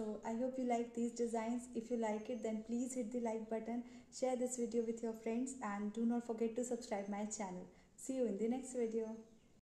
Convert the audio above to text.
So I hope you like these designs. If you like it then please hit the like button, share this video with your friends and do not forget to subscribe my channel. See you in the next video.